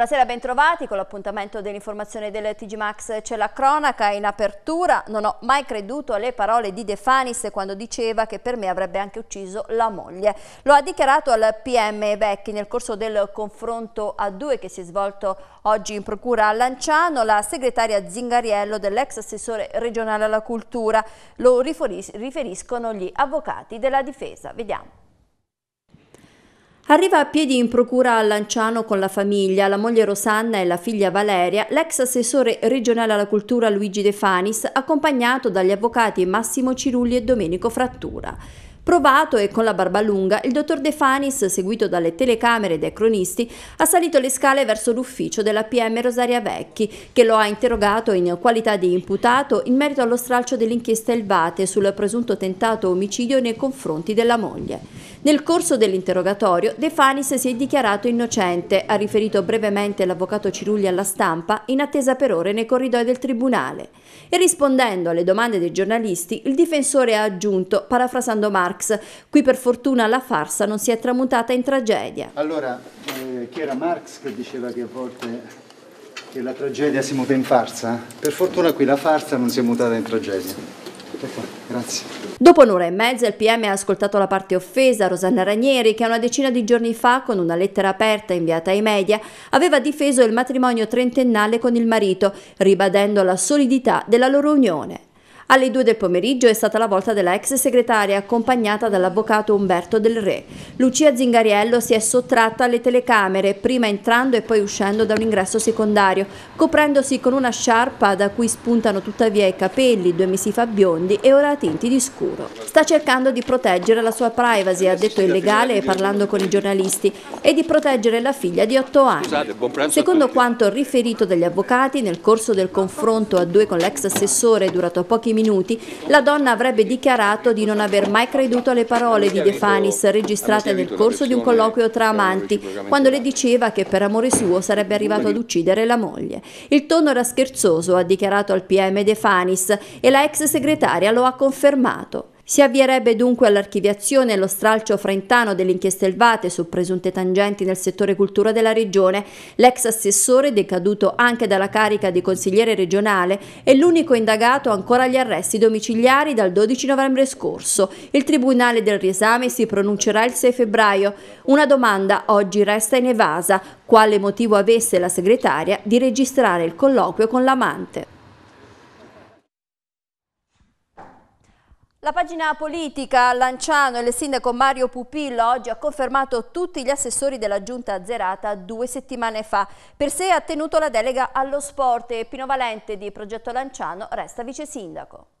Buonasera, bentrovati con l'appuntamento dell'informazione del TG Max. C'è la cronaca in apertura. Non ho mai creduto alle parole di De Fanis quando diceva che per me avrebbe anche ucciso la moglie. Lo ha dichiarato al PM Vecchi nel corso del confronto a due che si è svolto oggi in procura a Lanciano. La segretaria Zingariello dell'ex assessore regionale alla cultura. Lo riferiscono gli avvocati della difesa. Vediamo. Arriva a piedi in procura a Lanciano con la famiglia, la moglie Rosanna e la figlia Valeria, l'ex assessore regionale alla cultura Luigi De Fanis, accompagnato dagli avvocati Massimo Cirulli e Domenico Frattura. Provato e con la barba lunga, il dottor De Fanis, seguito dalle telecamere e dai cronisti, ha salito le scale verso l'ufficio della PM Rosaria Vecchi, che lo ha interrogato in qualità di imputato in merito allo stralcio dell'inchiesta Elvate sul presunto tentato omicidio nei confronti della moglie. Nel corso dell'interrogatorio, De Fanis si è dichiarato innocente, ha riferito brevemente l'avvocato Cirulli alla stampa, in attesa per ore nei corridoi del tribunale. E rispondendo alle domande dei giornalisti, il difensore ha aggiunto, parafrasando Marx, qui per fortuna la farsa non si è tramutata in tragedia. Allora, eh, chi era Marx che diceva che a volte che la tragedia si muta in farsa? Per fortuna qui la farsa non si è mutata in tragedia. Grazie. Dopo un'ora e mezza il PM ha ascoltato la parte offesa, Rosanna Ranieri, che una decina di giorni fa, con una lettera aperta inviata ai media, aveva difeso il matrimonio trentennale con il marito, ribadendo la solidità della loro unione. Alle due del pomeriggio è stata la volta della ex segretaria accompagnata dall'avvocato Umberto Del Re. Lucia Zingariello si è sottratta alle telecamere, prima entrando e poi uscendo da un ingresso secondario, coprendosi con una sciarpa da cui spuntano tuttavia i capelli, due mesi fa biondi e ora tinti di scuro. Sta cercando di proteggere la sua privacy, ha detto il legale parlando con i giornalisti, e di proteggere la figlia di otto anni. Secondo quanto riferito dagli avvocati, nel corso del confronto a due con l'ex assessore durato pochi minuti, minuti, la donna avrebbe dichiarato di non aver mai creduto alle parole di De Fanis registrate nel corso di un colloquio tra amanti, quando le diceva che per amore suo sarebbe arrivato ad uccidere la moglie. Il tono era scherzoso, ha dichiarato al PM De Fanis, e la ex segretaria lo ha confermato. Si avvierebbe dunque all'archiviazione allo stralcio frentano delle inchieste elvate su presunte tangenti nel settore cultura della regione. L'ex assessore, decaduto anche dalla carica di consigliere regionale, è l'unico indagato ancora agli arresti domiciliari dal 12 novembre scorso. Il Tribunale del riesame si pronuncerà il 6 febbraio. Una domanda oggi resta in evasa. Quale motivo avesse la segretaria di registrare il colloquio con l'amante? La pagina politica Lanciano e il sindaco Mario Pupillo oggi ha confermato tutti gli assessori della giunta azzerata due settimane fa. Per sé ha tenuto la delega allo sport e Pino Valente di Progetto Lanciano resta vice sindaco.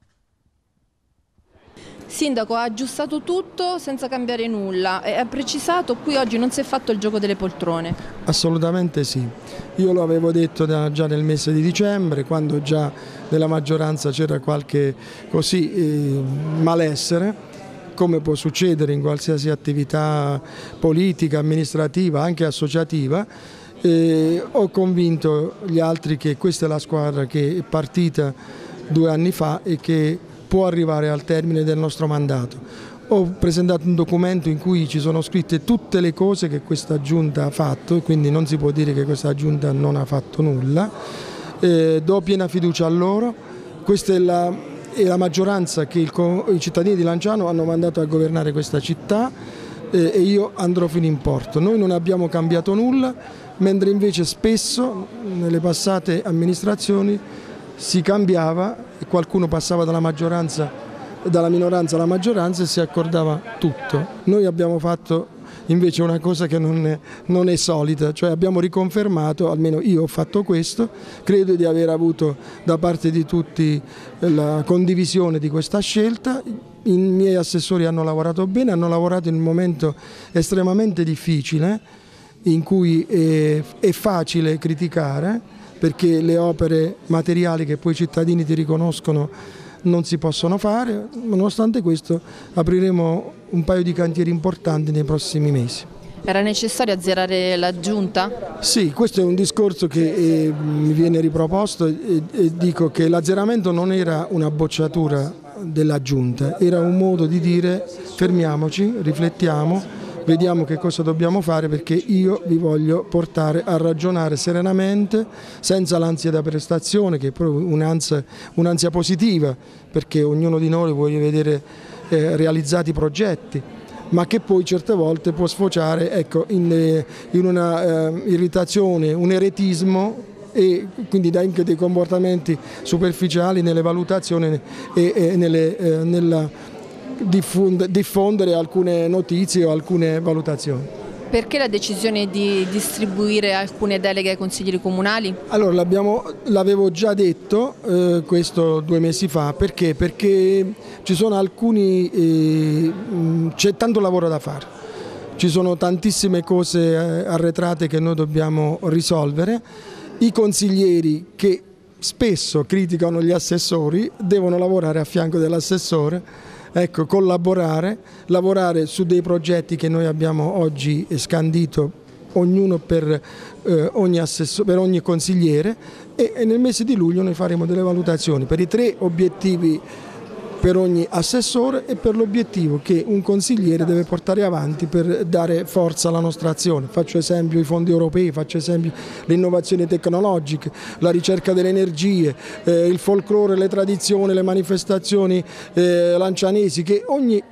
Sindaco ha aggiustato tutto senza cambiare nulla e ha precisato qui oggi non si è fatto il gioco delle poltrone. Assolutamente sì, io lo avevo detto già nel mese di dicembre quando già nella maggioranza c'era qualche così eh, malessere come può succedere in qualsiasi attività politica, amministrativa, anche associativa, eh, ho convinto gli altri che questa è la squadra che è partita due anni fa e che può arrivare al termine del nostro mandato. Ho presentato un documento in cui ci sono scritte tutte le cose che questa giunta ha fatto, quindi non si può dire che questa giunta non ha fatto nulla. Eh, do piena fiducia a loro, questa è la, è la maggioranza che il, i cittadini di Lanciano hanno mandato a governare questa città eh, e io andrò fino in porto. Noi non abbiamo cambiato nulla, mentre invece spesso nelle passate amministrazioni si cambiava qualcuno passava dalla maggioranza dalla minoranza alla maggioranza e si accordava tutto. Noi abbiamo fatto invece una cosa che non è, non è, solita, cioè abbiamo riconfermato, almeno io ho fatto questo, credo di aver avuto da parte di tutti la condivisione di questa scelta, i miei assessori hanno lavorato bene, hanno lavorato in un momento estremamente difficile in cui è, è facile criticare, perché le opere materiali che poi i cittadini ti riconoscono non si possono fare, nonostante questo apriremo un paio di cantieri importanti nei prossimi mesi. Era necessario azzerare la giunta? Sì, questo è un discorso che eh, mi viene riproposto e, e dico che l'azzeramento non era una bocciatura della giunta, era un modo di dire fermiamoci, riflettiamo, vediamo che cosa dobbiamo fare perché io vi voglio portare a ragionare serenamente, senza l'ansia da prestazione che è proprio un'ansia, un'ansia positiva perché ognuno di noi vuole vedere eh, realizzati progetti ma che poi certe volte può sfociare ecco, in, eh, in una eh, un eretismo e quindi anche dei comportamenti superficiali nelle valutazioni e, e nelle, eh, nella diffondere alcune notizie o alcune valutazioni. Perché la decisione di distribuire alcune deleghe ai consiglieri comunali? Allora, l'avevo già detto eh, questo due mesi fa, perché? Perché ci sono alcuni, eh, c'è tanto lavoro da fare, ci sono tantissime cose eh, arretrate che noi dobbiamo risolvere, i consiglieri che spesso criticano gli assessori devono lavorare a fianco dell'assessore ecco, collaborare, lavorare su dei progetti che noi abbiamo oggi scandito ognuno per, eh, ogni, per ogni consigliere e, e nel mese di luglio noi faremo delle valutazioni per i tre obiettivi per ogni assessore e per l'obiettivo che un consigliere deve portare avanti per dare forza alla nostra azione. Faccio esempio i fondi europei, faccio esempio le innovazioni tecnologiche, la ricerca delle energie, eh, il folklore, le tradizioni, le manifestazioni eh, lancianesi che ogni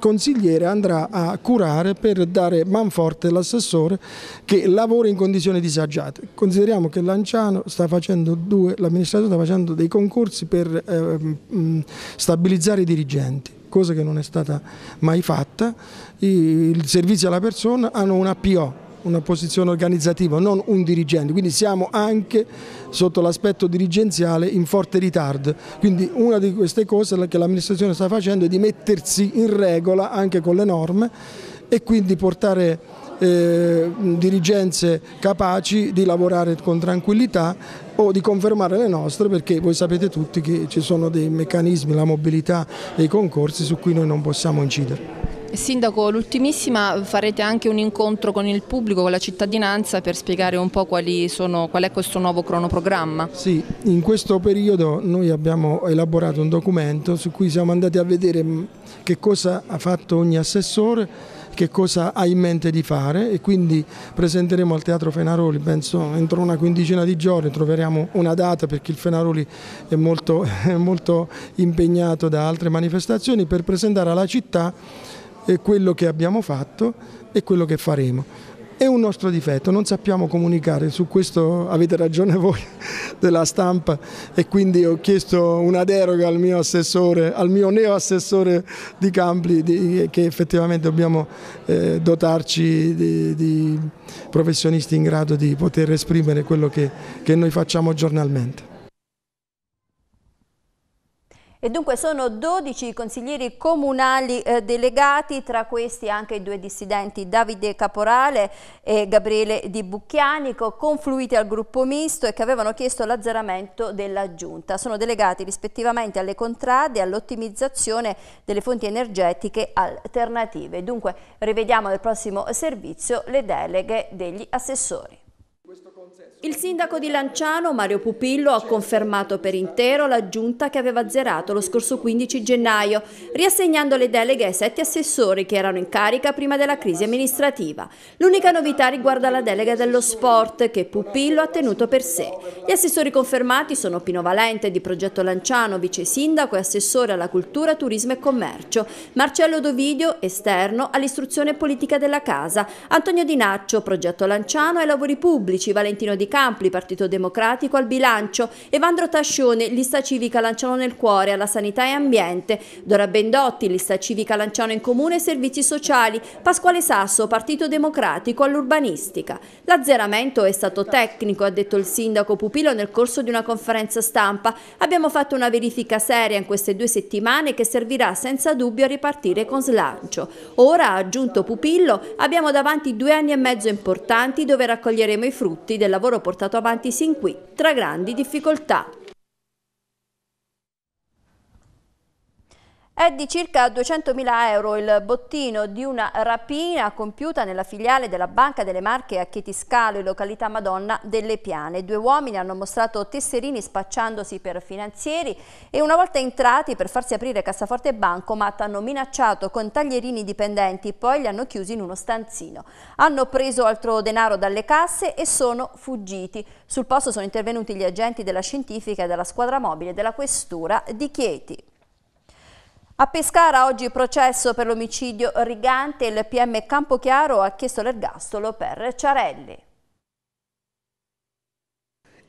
consigliere andrà a curare per dare manforte all'assessore che lavora in condizioni disagiate. Consideriamo che Lanciano sta facendo due, l'amministratore sta facendo dei concorsi per eh, stabilizzare i dirigenti cosa che non è stata mai fatta, i, il servizio alla persona hanno una PO una posizione organizzativa, non un dirigente, quindi siamo anche sotto l'aspetto dirigenziale in forte ritardo. Quindi una di queste cose che l'amministrazione sta facendo è di mettersi in regola anche con le norme e quindi portare eh, dirigenze capaci di lavorare con tranquillità o di confermare le nostre perché voi sapete tutti che ci sono dei meccanismi, la mobilità e i concorsi su cui noi non possiamo incidere. Sindaco, l'ultimissima farete anche un incontro con il pubblico, con la cittadinanza per spiegare un po' sono, qual è questo nuovo cronoprogramma? Sì, in questo periodo noi abbiamo elaborato un documento su cui siamo andati a vedere mm, che cosa ha fatto ogni assessore che cosa ha in mente di fare e quindi presenteremo al Teatro Fenaroli, penso entro una quindicina di giorni troveremo una data perché il Fenaroli è molto, è molto impegnato da altre manifestazioni per presentare alla città quello che abbiamo fatto e quello che faremo. È un nostro difetto, non sappiamo comunicare, su questo avete ragione voi della stampa e quindi ho chiesto una deroga al mio assessore, al mio neo assessore di Campli di, che effettivamente dobbiamo eh, dotarci di, di, professionisti in grado di poter esprimere quello che, che noi facciamo giornalmente. E dunque sono 12 i consiglieri comunali eh, delegati, tra questi anche i due dissidenti Davide Caporale e Gabriele Di Bucchianico, confluiti al gruppo misto e che avevano chiesto l'azzeramento della giunta. Sono delegati rispettivamente alle contrade all'ottimizzazione delle fonti energetiche alternative. Dunque rivediamo nel prossimo servizio le deleghe degli assessori. Il sindaco di Lanciano, Mario Pupillo, ha confermato per intero la giunta che aveva zerato lo scorso 15 gennaio, riassegnando le deleghe ai sette assessori che erano in carica prima della crisi amministrativa. L'unica novità riguarda la delega dello sport, che Pupillo ha tenuto per sé. Gli assessori confermati sono Pino Valente di Progetto Lanciano, vice sindaco e assessore alla cultura, turismo e commercio, Marcello Dovidio, esterno all'istruzione politica della casa, Antonio Di Naccio, Progetto Lanciano ai lavori pubblici, Valentino Di Campli, Partito Democratico al bilancio, Evandro Tascione, lista civica Lanciano nel cuore, alla sanità e ambiente, Dora Bendotti, lista civica Lanciano in comune e servizi sociali, Pasquale Sasso, Partito Democratico all'urbanistica. L'azzeramento è stato tecnico, ha detto il sindaco Pupillo nel corso di una conferenza stampa. Abbiamo fatto una verifica seria in queste due settimane che servirà senza dubbio a ripartire con slancio. Ora, ha aggiunto Pupillo, abbiamo davanti due anni e mezzo importanti dove raccoglieremo i frutti del lavoro portato avanti sin qui, tra grandi difficoltà. È di circa 200.000 euro il bottino di una rapina compiuta nella filiale della Banca delle Marche a Chietiscalo in località Madonna delle Piane. Due uomini hanno mostrato tesserini spacciandosi per finanzieri e una volta entrati per farsi aprire cassaforte e bancomat hanno minacciato con taglierini dipendenti, poi li hanno chiusi in uno stanzino. Hanno preso altro denaro dalle casse e sono fuggiti. Sul posto sono intervenuti gli agenti della scientifica e della squadra mobile della questura di Chieti. A Pescara oggi processo per l'omicidio Rigante, il PM Campochiaro ha chiesto l'ergastolo per Ciarelli.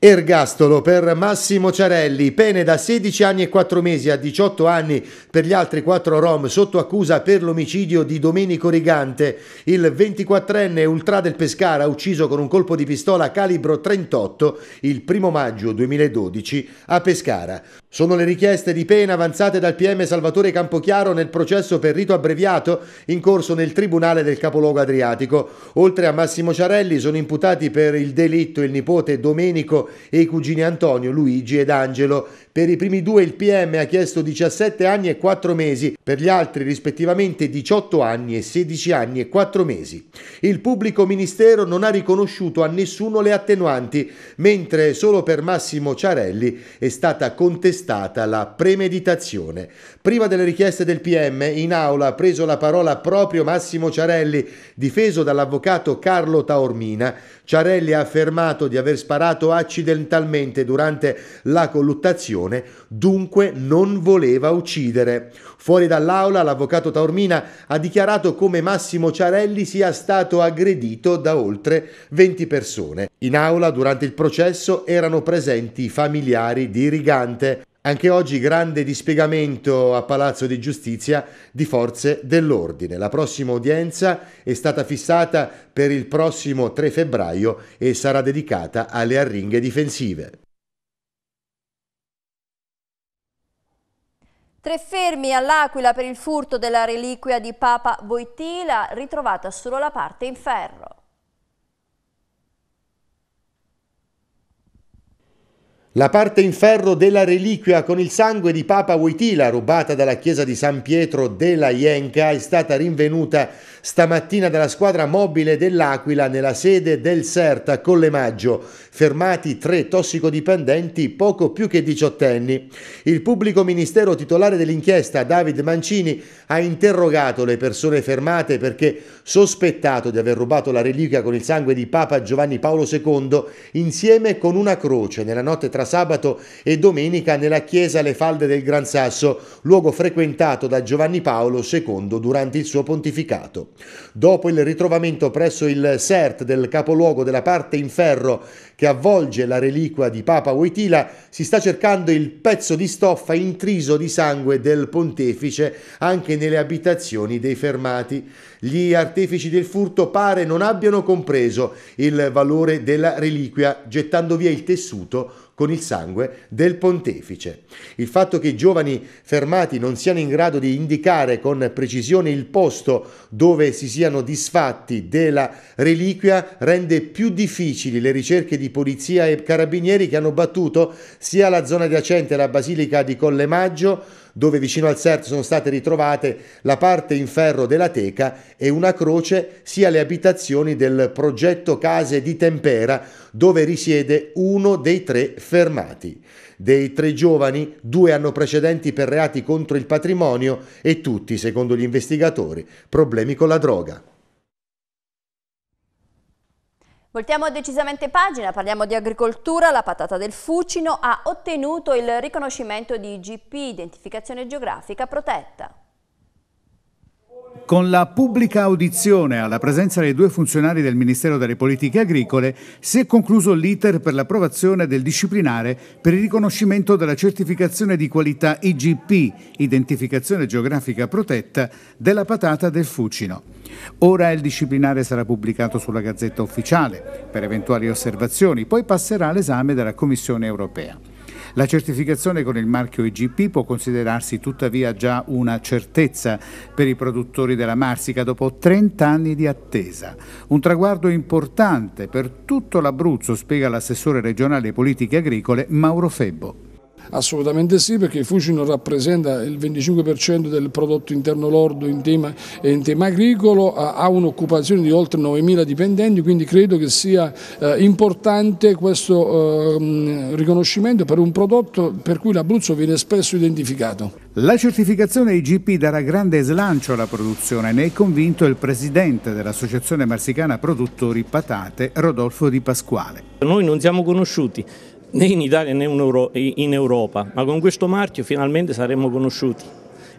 Ergastolo per Massimo Ciarelli, pene da 16 anni e 4 mesi a 18 anni per gli altri 4 rom sotto accusa per l'omicidio di Domenico Rigante, il 24enne ultra del Pescara ucciso con un colpo di pistola calibro 38 il 1 maggio 2012 a Pescara. Sono le richieste di pena avanzate dal PM Salvatore Campochiaro nel processo per rito abbreviato in corso nel Tribunale del Capoluogo Adriatico. Oltre a Massimo Ciarelli sono imputati per il delitto il nipote Domenico e i cugini Antonio, Luigi ed Angelo. Per i primi due il PM ha chiesto 17 anni e 4 mesi, per gli altri rispettivamente 18 anni e 16 anni e 4 mesi. Il pubblico ministero non ha riconosciuto a nessuno le attenuanti, mentre solo per Massimo Ciarelli è stata contestata stata la premeditazione. Prima delle richieste del PM, in aula ha preso la parola proprio Massimo Ciarelli, difeso dall'avvocato Carlo Taormina. Ciarelli ha affermato di aver sparato accidentalmente durante la colluttazione, dunque non voleva uccidere. Fuori dall'aula l'avvocato Taormina ha dichiarato come Massimo Ciarelli sia stato aggredito da oltre 20 persone. In aula durante il processo erano presenti i familiari di Rigante. Anche oggi grande dispiegamento a Palazzo di Giustizia di forze dell'ordine. La prossima udienza è stata fissata per il prossimo 3 febbraio e sarà dedicata alle arringhe difensive. Tre fermi all'Aquila per il furto della reliquia di Papa Voitila, ritrovata solo la parte in ferro. La parte in ferro della reliquia con il sangue di Papa Wojtyla, rubata dalla chiesa di San Pietro della Ienca, è stata rinvenuta stamattina dalla squadra mobile dell'Aquila nella sede del CERT a Collemaggio, fermati tre tossicodipendenti poco più che diciottenni. Il pubblico ministero titolare dell'inchiesta, David Mancini, ha interrogato le persone fermate perché sospettato di aver rubato la reliquia con il sangue di Papa Giovanni Paolo II insieme con una croce nella notte tra sabato e domenica nella chiesa Le Falde del Gran Sasso, luogo frequentato da Giovanni Paolo II durante il suo pontificato. Dopo il ritrovamento presso il CERT del capoluogo della parte in ferro che avvolge la reliquia di Papa Wojtyla, si sta cercando il pezzo di stoffa intriso di sangue del pontefice anche nelle abitazioni dei fermati. Gli artefici del furto pare non abbiano compreso il valore della reliquia, gettando via il tessuto con il sangue del pontefice. Il fatto che i giovani fermati non siano in grado di indicare con precisione il posto dove si siano disfatti della reliquia rende più difficili le ricerche di polizia e carabinieri che hanno battuto sia la zona adiacente alla basilica di Colle Maggio dove vicino al CERT sono state ritrovate la parte in ferro della teca e una croce, sia le abitazioni del progetto Case di Tempera, dove risiede uno dei tre fermati. Dei tre giovani, due hanno precedenti per reati contro il patrimonio e tutti, secondo gli investigatori, problemi con la droga. Voltiamo decisamente pagina, parliamo di agricoltura. La patata del Fucino ha ottenuto il riconoscimento di IGP, identificazione geografica protetta. Con la pubblica audizione alla presenza dei due funzionari del Ministero delle Politiche Agricole si è concluso l'iter per l'approvazione del disciplinare per il riconoscimento della certificazione di qualità IGP, identificazione geografica protetta, della patata del Fucino. Ora il disciplinare sarà pubblicato sulla Gazzetta Ufficiale per eventuali osservazioni, poi passerà all'esame della Commissione europea. La certificazione con il marchio IGP può considerarsi tuttavia già una certezza per i produttori della Marsica dopo 30 anni di attesa. Un traguardo importante per tutto l'Abruzzo, spiega l'assessore regionale politiche agricole Mauro Febbo. Assolutamente sì, perché il Fucino rappresenta il 25% del prodotto interno lordo in tema, in tema agricolo, ha un'occupazione di oltre 9.000 dipendenti, quindi credo che sia eh, importante questo eh, riconoscimento per un prodotto per cui l'Abruzzo viene spesso identificato. La certificazione IGP darà grande slancio alla produzione, ne è convinto il presidente dell'Associazione Marsicana Produttori Patate, Rodolfo Di Pasquale. Noi non siamo conosciuti né in Italia né in Europa, ma con questo marchio finalmente saremo conosciuti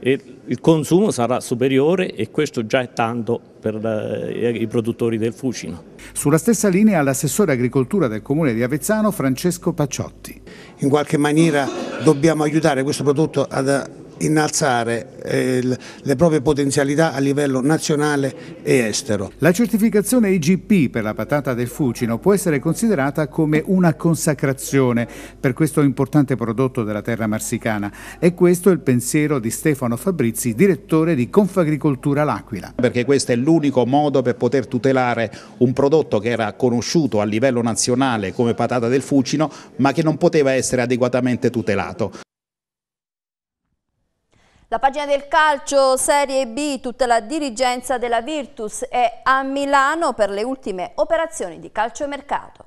e il consumo sarà superiore e questo già è tanto per eh, i produttori del Fucino. Sulla stessa linea l'assessore agricoltura del comune di Avezzano Francesco Pacciotti. In qualche maniera dobbiamo aiutare questo prodotto ad innalzare eh, le proprie potenzialità a livello nazionale e estero. La certificazione IGP per la patata del Fucino può essere considerata come una consacrazione per questo importante prodotto della terra marsicana e questo è il pensiero di Stefano Fabrizi, direttore di Confagricoltura L'Aquila. Perché questo è l'unico modo per poter tutelare un prodotto che era conosciuto a livello nazionale come patata del Fucino ma che non poteva essere adeguatamente tutelato. La pagina del calcio Serie B, tutta la dirigenza della Virtus è a Milano per le ultime operazioni di calciomercato.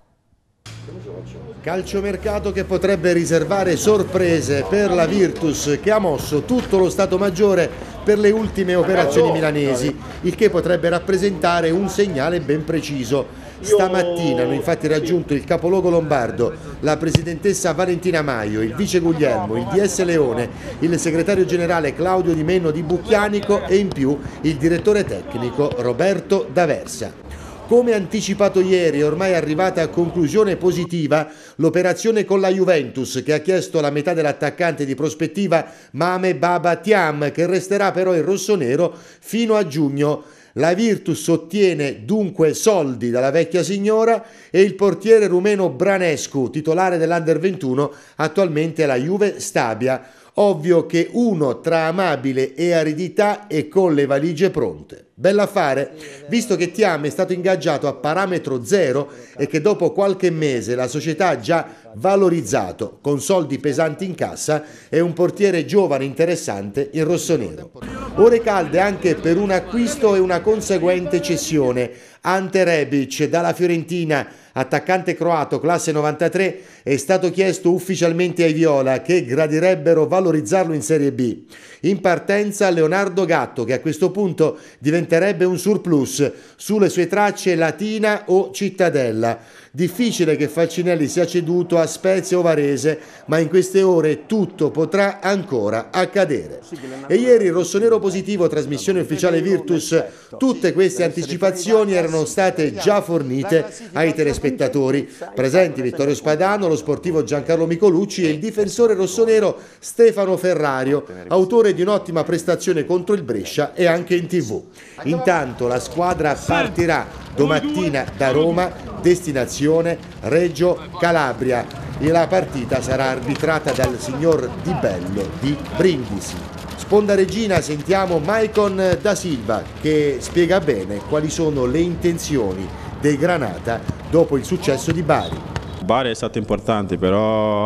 Calciomercato che potrebbe riservare sorprese per la Virtus che ha mosso tutto lo Stato Maggiore per le ultime operazioni milanesi, il che potrebbe rappresentare un segnale ben preciso Stamattina hanno infatti raggiunto il capoluogo lombardo la presidentessa Valentina Maio, il vice Guglielmo, il DS Leone, il segretario generale Claudio Di Menno di Bucchianico e in più il direttore tecnico Roberto D'Aversa. Come anticipato ieri, ormai arrivata a conclusione positiva l'operazione con la Juventus che ha chiesto la metà dell'attaccante di prospettiva Mame Baba Tiam che resterà però in rossonero fino a giugno la Virtus ottiene dunque soldi dalla vecchia signora e il portiere rumeno Branescu, titolare dell'Under 21, attualmente alla Juve Stabia. Ovvio che uno tra amabile e aridità e con le valigie pronte. Bell'affare, visto che Tiam è stato ingaggiato a parametro zero e che dopo qualche mese la società ha già valorizzato con soldi pesanti in cassa e un portiere giovane interessante in rossonero. Ore calde anche per un acquisto e una conseguente cessione. Ante Rebic dalla Fiorentina attaccante croato classe 93, è stato chiesto ufficialmente ai Viola che gradirebbero valorizzarlo in Serie B. In partenza Leonardo Gatto che a questo punto diventerebbe un surplus sulle sue tracce Latina o Cittadella. Difficile che Falcinelli sia ceduto a Spezia o Varese, ma in queste ore tutto potrà ancora accadere. E ieri rossonero positivo, trasmissione ufficiale Virtus, tutte queste anticipazioni erano state già fornite ai telespettatori. Presenti Vittorio Spadano, lo sportivo Giancarlo Micolucci e il difensore rossonero Stefano Ferrario, autore di un'ottima prestazione contro il Brescia e anche in tv. Intanto la squadra partirà domattina da Roma, destinazione Reggio Calabria e la partita sarà arbitrata dal signor Di Bello di Brindisi. Sponda Regina sentiamo Maicon da Silva che spiega bene quali sono le intenzioni dei Granata dopo il successo di Bari. Bari è stato importante, però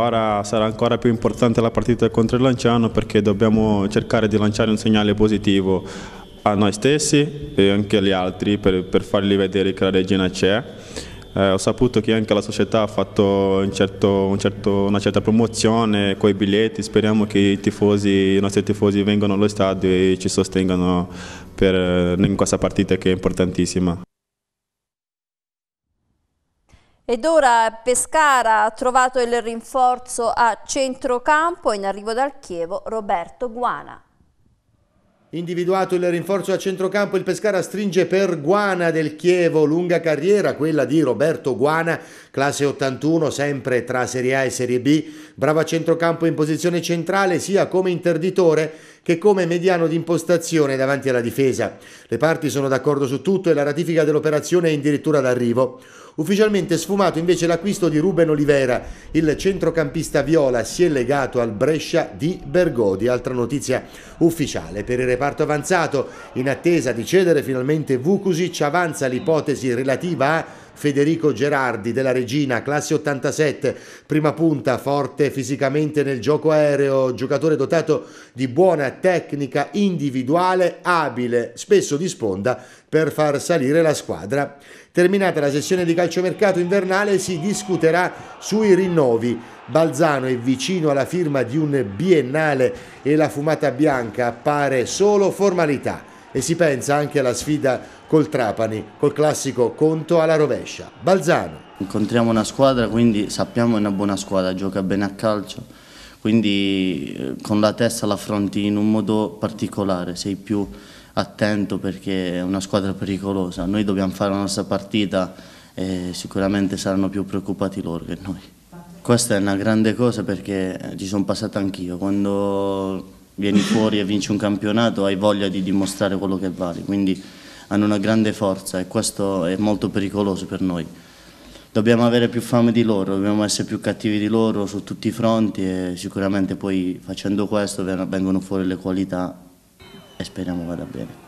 ora sarà ancora più importante la partita contro il Lanciano perché dobbiamo cercare di lanciare un segnale positivo a noi stessi e anche agli altri per, per fargli vedere che la regina c'è. Eh, ho saputo che anche la società ha fatto un certo, un certo, una certa promozione con i biglietti, speriamo che i, tifosi, i nostri tifosi vengano allo stadio e ci sostengano per, in questa partita che è importantissima. Ed ora Pescara ha trovato il rinforzo a centrocampo in arrivo dal Chievo Roberto Guana. Individuato il rinforzo a centrocampo, il Pescara stringe per Guana del Chievo, lunga carriera, quella di Roberto Guana, classe 81, sempre tra Serie A e Serie B, bravo a centrocampo in posizione centrale sia come interditore che come mediano di impostazione davanti alla difesa. Le parti sono d'accordo su tutto e la ratifica dell'operazione è addirittura d'arrivo. Ufficialmente sfumato invece l'acquisto di Ruben Olivera, il centrocampista viola si è legato al Brescia di Bergodi, altra notizia ufficiale. Per il reparto avanzato, in attesa di cedere finalmente Vukusic, avanza l'ipotesi relativa a Federico Gerardi della Regina, classe 87, prima punta, forte fisicamente nel gioco aereo, giocatore dotato di buona tecnica individuale, abile, spesso di sponda per far salire la squadra. Terminata la sessione di calciomercato invernale si discuterà sui rinnovi. Balzano è vicino alla firma di un biennale e la fumata bianca appare solo formalità e si pensa anche alla sfida col Trapani, col classico conto alla rovescia. Balzano. Incontriamo una squadra, quindi sappiamo che è una buona squadra, gioca bene a calcio, quindi eh, con la testa la affronti in un modo particolare, sei più attento perché è una squadra pericolosa. Noi dobbiamo fare la nostra partita e sicuramente saranno più preoccupati loro che noi. Questa è una grande cosa perché ci sono passato anch'io, quando vieni fuori e vinci un campionato hai voglia di dimostrare quello che vali, quindi hanno una grande forza e questo è molto pericoloso per noi. Dobbiamo avere più fame di loro, dobbiamo essere più cattivi di loro su tutti i fronti e sicuramente poi facendo questo vengono fuori le qualità e speriamo vada bene.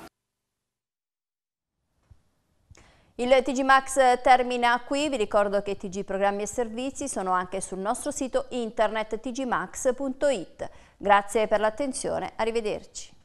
Il TG Max termina qui, vi ricordo che TG Programmi e Servizi sono anche sul nostro sito internet tgmax.it. Grazie per l'attenzione, arrivederci.